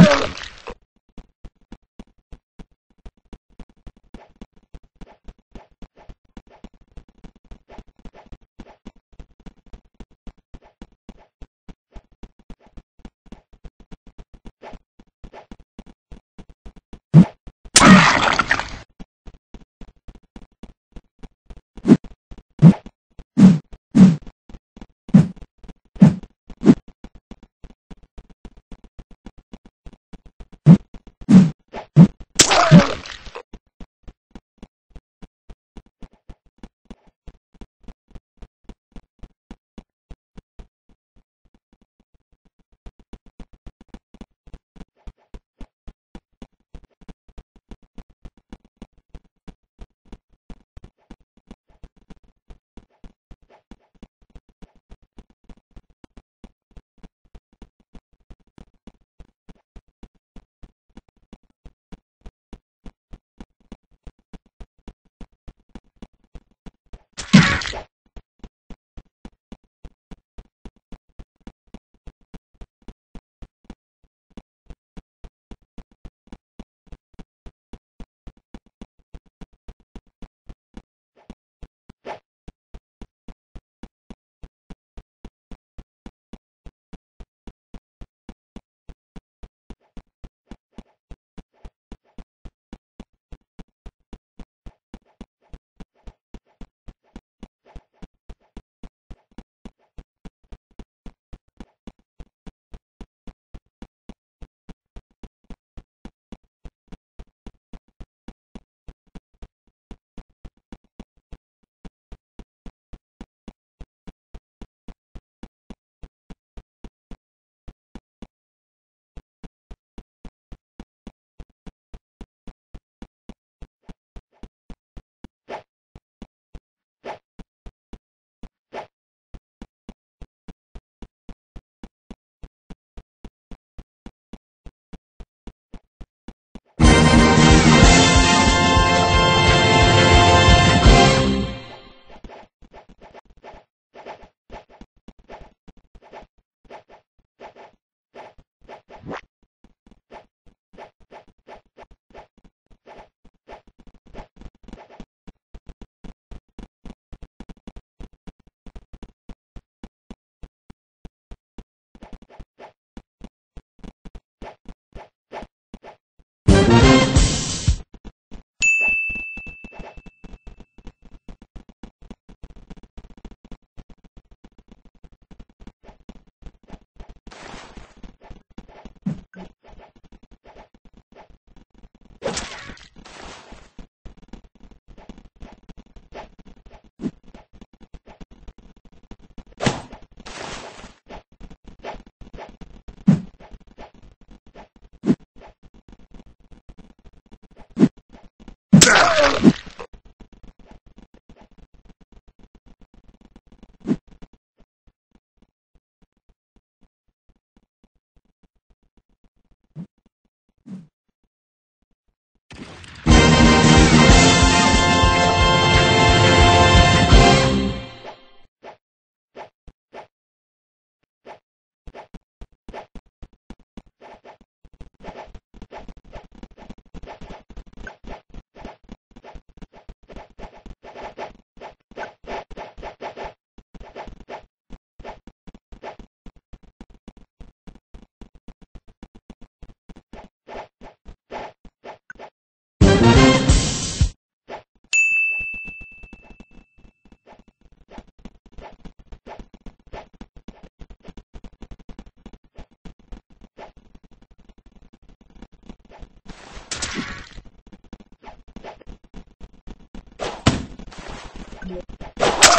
Fire!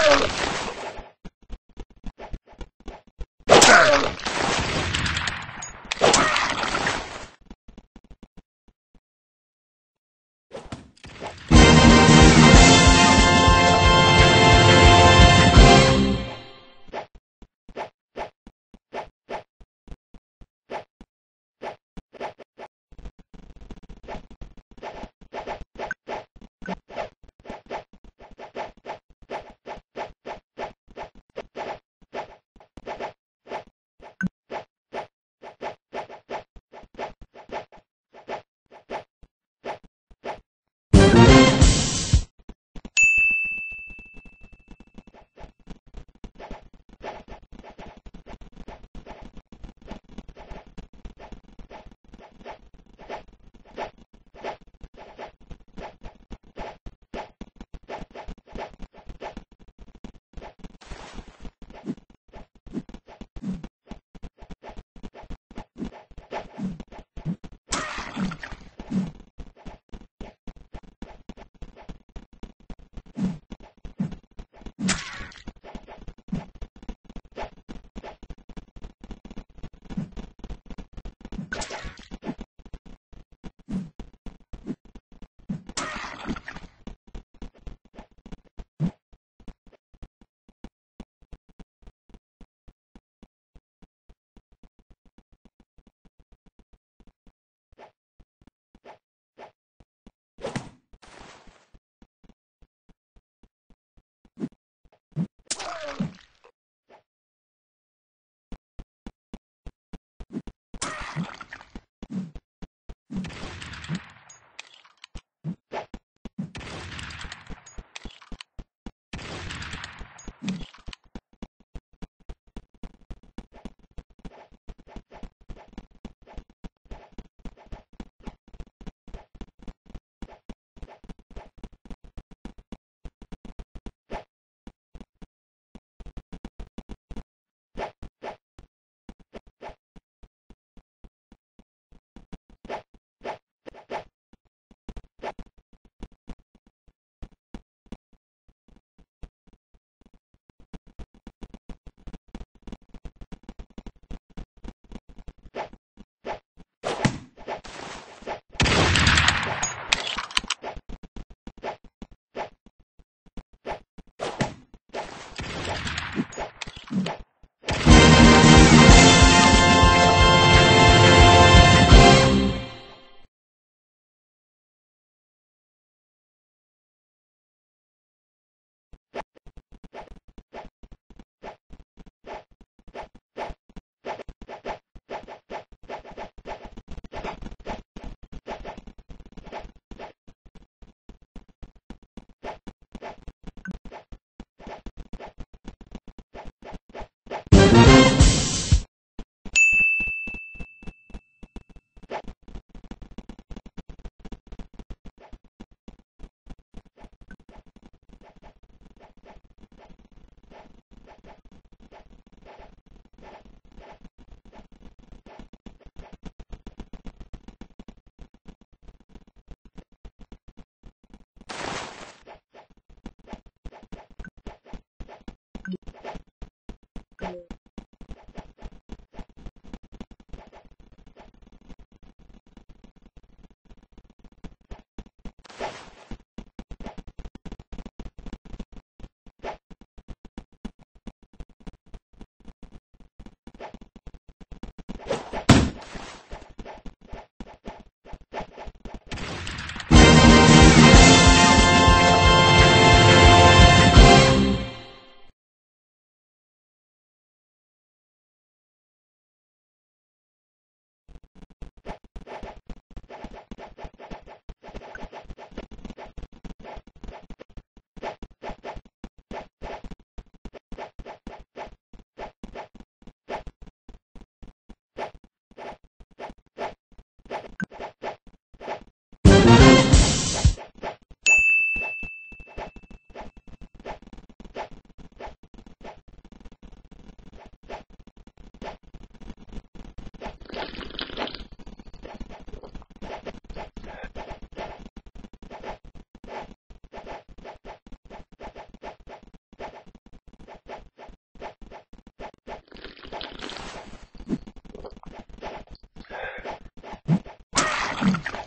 Whoa! Mm.